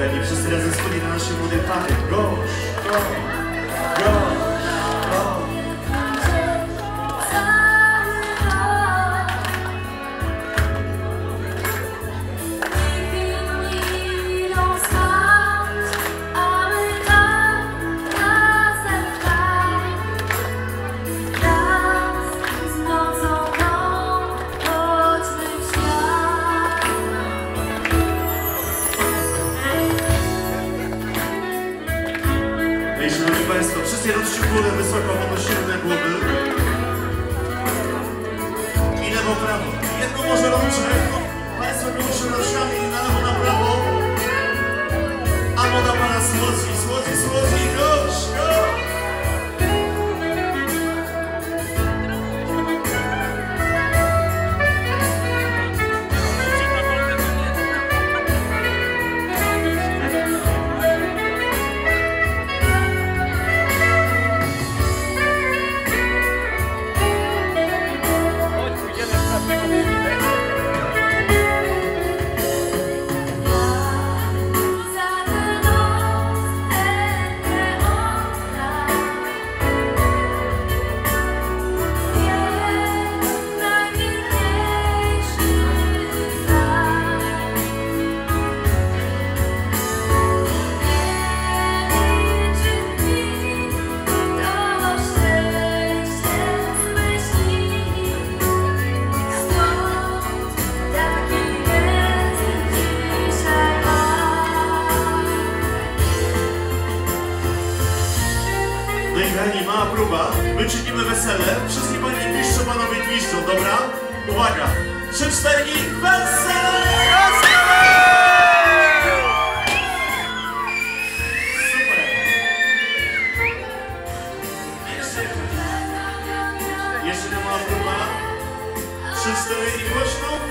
Kreni wszyscy razem wspólnie na naszym młodym panem. Gosz. Otwierać się górę wysoko, podnosimy na głowę Niech leni mała próba, my czynimy wesele, wszystkie panie piszczą, panowie piszczą, dobra? Uwaga! Trzy, cztery i wesele! Wesele! Super! Jeszcze, jeszcze jedna mała próba. Trzy, cztery i głośno.